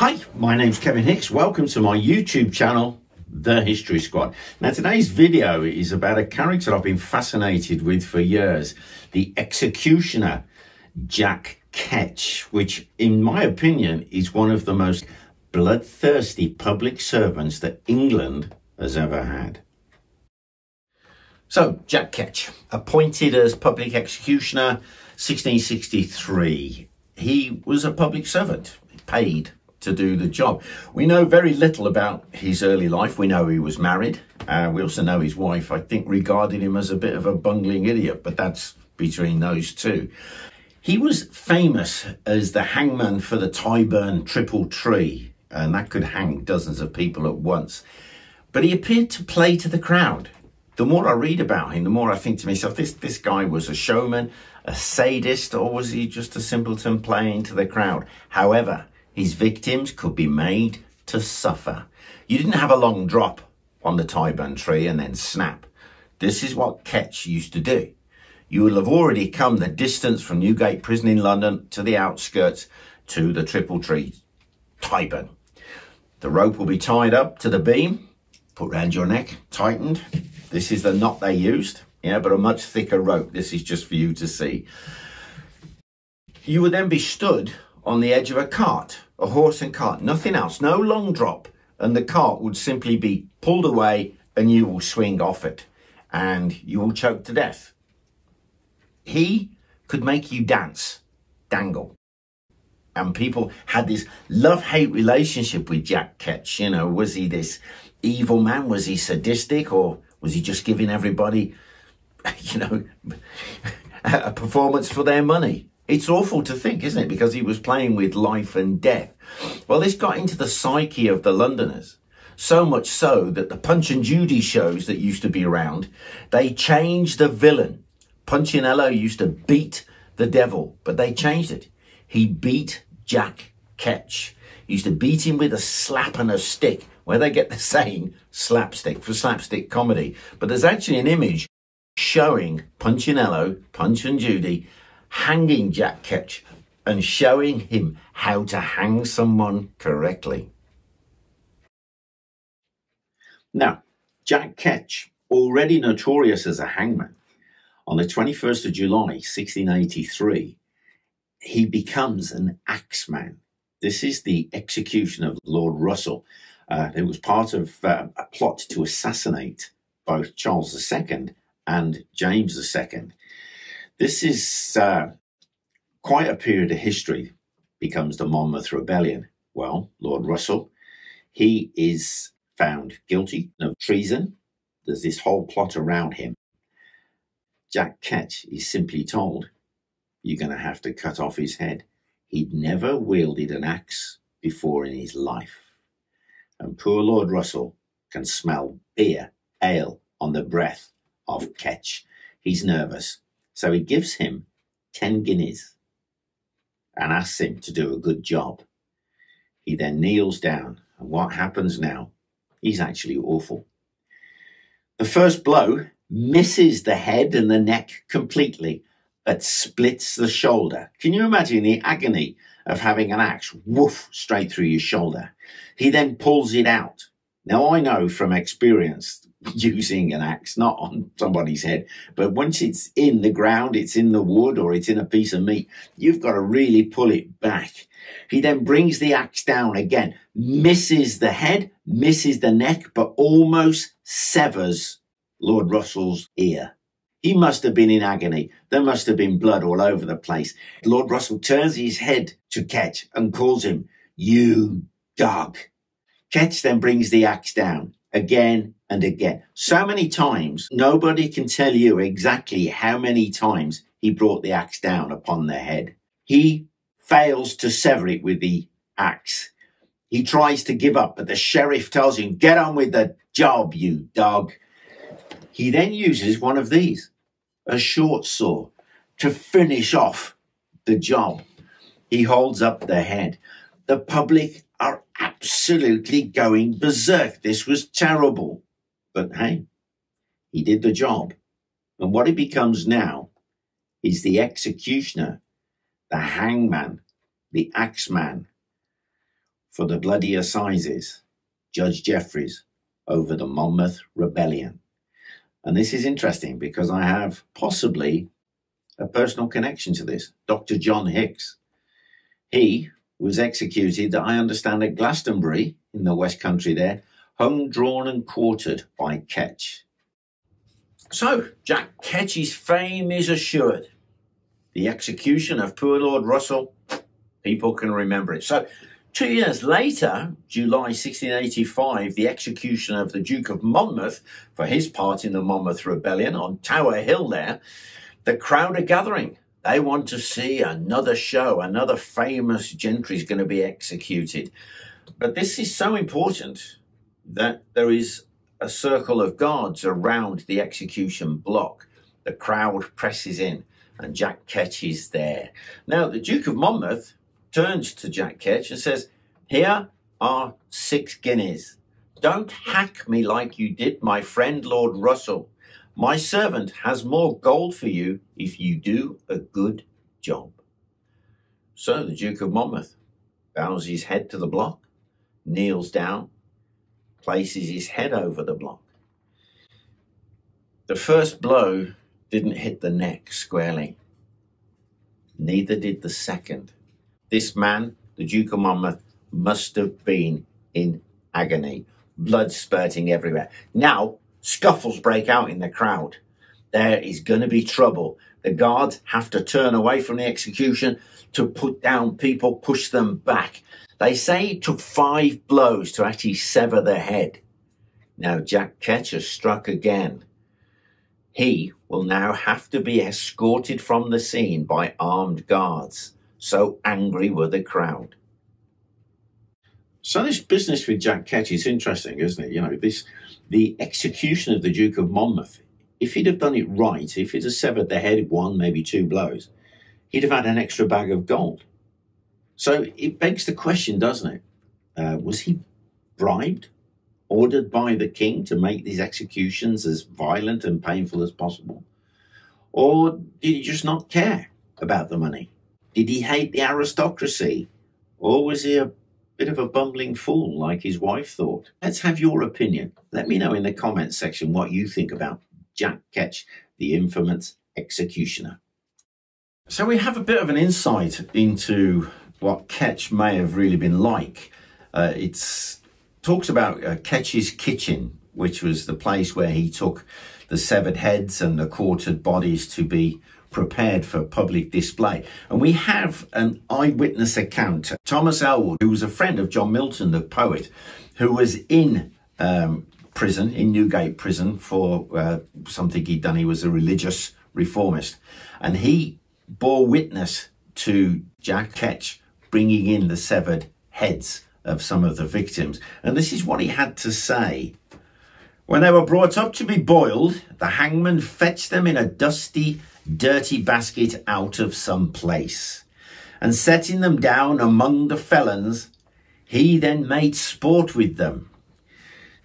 Hi, my name's Kevin Hicks. Welcome to my YouTube channel, The History Squad. Now, today's video is about a character I've been fascinated with for years, the executioner, Jack Ketch, which, in my opinion, is one of the most bloodthirsty public servants that England has ever had. So, Jack Ketch, appointed as public executioner 1663. He was a public servant, paid to do the job. We know very little about his early life. We know he was married. Uh, we also know his wife, I think, regarded him as a bit of a bungling idiot, but that's between those two. He was famous as the hangman for the Tyburn Triple Tree, and that could hang dozens of people at once. But he appeared to play to the crowd. The more I read about him, the more I think to myself, this, this guy was a showman, a sadist, or was he just a simpleton playing to the crowd? However, his victims could be made to suffer. You didn't have a long drop on the Tyburn tree and then snap. This is what Ketch used to do. You will have already come the distance from Newgate Prison in London to the outskirts to the Triple Tree, Tyburn. The rope will be tied up to the beam, put round your neck, tightened. This is the knot they used, yeah, but a much thicker rope. This is just for you to see. You would then be stood on the edge of a cart a horse and cart, nothing else, no long drop. And the cart would simply be pulled away and you will swing off it and you will choke to death. He could make you dance, dangle. And people had this love hate relationship with Jack Ketch. You know, was he this evil man? Was he sadistic or was he just giving everybody, you know, a performance for their money? It's awful to think, isn't it? Because he was playing with life and death. Well, this got into the psyche of the Londoners. So much so that the Punch and Judy shows that used to be around, they changed the villain. Punchinello used to beat the devil, but they changed it. He beat Jack Ketch. He used to beat him with a slap and a stick, where they get the saying slapstick for slapstick comedy. But there's actually an image showing Punchinello, Punch and Judy, hanging Jack Ketch and showing him how to hang someone correctly. Now, Jack Ketch, already notorious as a hangman, on the 21st of July 1683, he becomes an axeman. This is the execution of Lord Russell. Uh, it was part of uh, a plot to assassinate both Charles II and James II. This is uh, quite a period of history, becomes the Monmouth Rebellion. Well, Lord Russell, he is found guilty of treason. There's this whole plot around him. Jack Ketch is simply told, You're going to have to cut off his head. He'd never wielded an axe before in his life. And poor Lord Russell can smell beer, ale on the breath of Ketch. He's nervous. So he gives him 10 guineas and asks him to do a good job. He then kneels down, and what happens now? He's actually awful. The first blow misses the head and the neck completely, but splits the shoulder. Can you imagine the agony of having an axe woof straight through your shoulder? He then pulls it out. Now I know from experience using an axe, not on somebody's head, but once it's in the ground, it's in the wood or it's in a piece of meat, you've got to really pull it back. He then brings the axe down again, misses the head, misses the neck, but almost severs Lord Russell's ear. He must have been in agony. There must have been blood all over the place. Lord Russell turns his head to Ketch and calls him, you dog. Ketch then brings the axe down again and again. So many times, nobody can tell you exactly how many times he brought the axe down upon their head. He fails to sever it with the axe. He tries to give up, but the sheriff tells him, get on with the job, you dog. He then uses one of these, a short saw, to finish off the job. He holds up the head. The public are absolutely going berserk. This was terrible. But hey, he did the job. And what he becomes now is the executioner, the hangman, the axeman. for the bloody assizes, Judge Jeffreys, over the Monmouth Rebellion. And this is interesting because I have possibly a personal connection to this. Dr. John Hicks. He was executed, I understand, at Glastonbury in the West Country there, hung, drawn, and quartered by Ketch. So, Jack Ketch's fame is assured. The execution of poor Lord Russell, people can remember it. So, two years later, July 1685, the execution of the Duke of Monmouth for his part in the Monmouth Rebellion on Tower Hill there, the crowd are gathering. They want to see another show, another famous gentry is going to be executed. But this is so important that there is a circle of guards around the execution block. The crowd presses in, and Jack Ketch is there. Now, the Duke of Monmouth turns to Jack Ketch and says, Here are six guineas. Don't hack me like you did my friend Lord Russell. My servant has more gold for you if you do a good job. So the Duke of Monmouth bows his head to the block, kneels down, places his head over the block. The first blow didn't hit the neck squarely. Neither did the second. This man, the Duke of Monmouth, must have been in agony, blood spurting everywhere. Now, scuffles break out in the crowd. There is going to be trouble. The guards have to turn away from the execution to put down people, push them back. They say it took five blows to actually sever the head. Now Jack Ketcher struck again. He will now have to be escorted from the scene by armed guards. So angry were the crowd. So this business with Jack Ketch is interesting, isn't it? You know, this the execution of the Duke of Monmouth. If he'd have done it right, if he'd have severed the head one, maybe two blows, he'd have had an extra bag of gold. So it begs the question, doesn't it? Uh, was he bribed, ordered by the king to make these executions as violent and painful as possible? Or did he just not care about the money? Did he hate the aristocracy? Or was he a bit of a bumbling fool like his wife thought? Let's have your opinion. Let me know in the comments section what you think about Jack Ketch, the infamous executioner. So we have a bit of an insight into what Ketch may have really been like. Uh, it talks about uh, Ketch's kitchen, which was the place where he took the severed heads and the quartered bodies to be prepared for public display. And we have an eyewitness account. Thomas Ellwood, who was a friend of John Milton, the poet, who was in um, prison, in Newgate prison, for uh, something he'd done. He was a religious reformist. And he bore witness to Jack Ketch bringing in the severed heads of some of the victims. And this is what he had to say. When they were brought up to be boiled, the hangman fetched them in a dusty, dirty basket out of some place. And setting them down among the felons, he then made sport with them.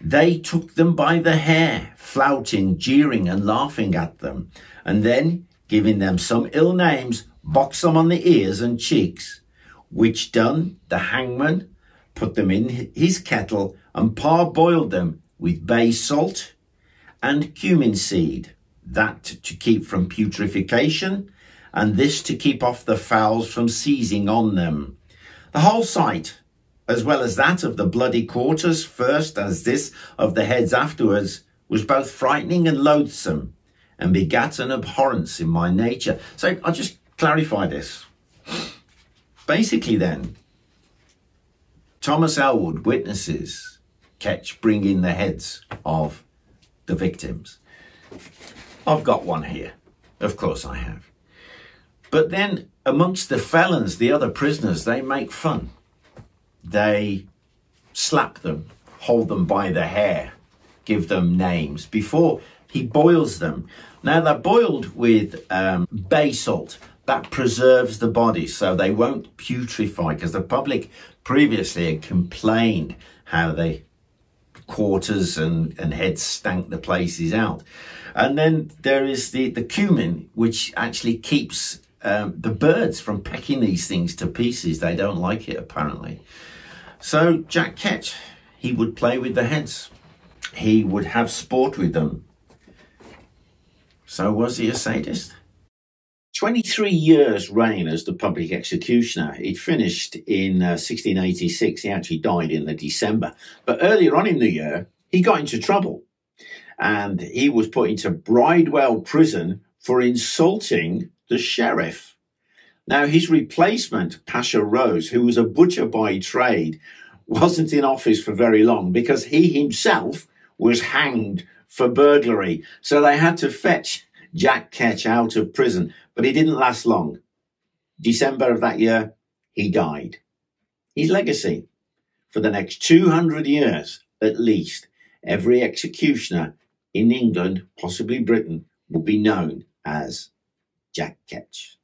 They took them by the hair, flouting, jeering, and laughing at them, and then, giving them some ill names, boxed them on the ears and cheeks which done, the hangman put them in his kettle and parboiled them with bay salt and cumin seed, that to keep from putrefaction, and this to keep off the fowls from seizing on them. The whole sight, as well as that of the bloody quarters first as this of the heads afterwards, was both frightening and loathsome, and begat an abhorrence in my nature. So I'll just clarify this. Basically, then, Thomas Ellwood witnesses Ketch bringing the heads of the victims. I've got one here. Of course I have. But then amongst the felons, the other prisoners, they make fun. They slap them, hold them by the hair, give them names before he boils them. Now they're boiled with um, bay salt that preserves the body so they won't putrefy because the public previously had complained how they quarters and, and heads stank the places out. And then there is the, the cumin, which actually keeps um, the birds from pecking these things to pieces. They don't like it, apparently. So Jack Ketch, he would play with the heads. He would have sport with them. So was he a sadist? 23 years reign as the public executioner. He'd finished in uh, 1686. He actually died in the December. But earlier on in the year, he got into trouble and he was put into Bridewell prison for insulting the sheriff. Now, his replacement, Pascha Rose, who was a butcher by trade, wasn't in office for very long because he himself was hanged for burglary. So they had to fetch Jack Ketch out of prison, but he didn't last long. December of that year, he died. His legacy for the next 200 years, at least, every executioner in England, possibly Britain, will be known as Jack Ketch.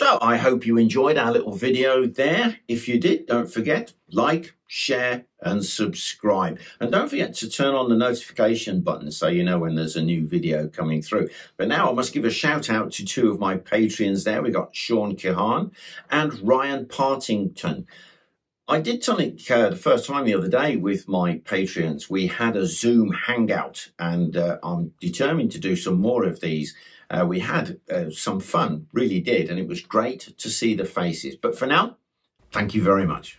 So I hope you enjoyed our little video there. If you did, don't forget, like, share and subscribe. And don't forget to turn on the notification button so you know when there's a new video coming through. But now I must give a shout out to two of my Patreons there. We got Sean Kihan and Ryan Partington. I did something uh, the first time the other day with my Patreons. We had a Zoom hangout, and uh, I'm determined to do some more of these. Uh, we had uh, some fun, really did, and it was great to see the faces. But for now, thank you very much.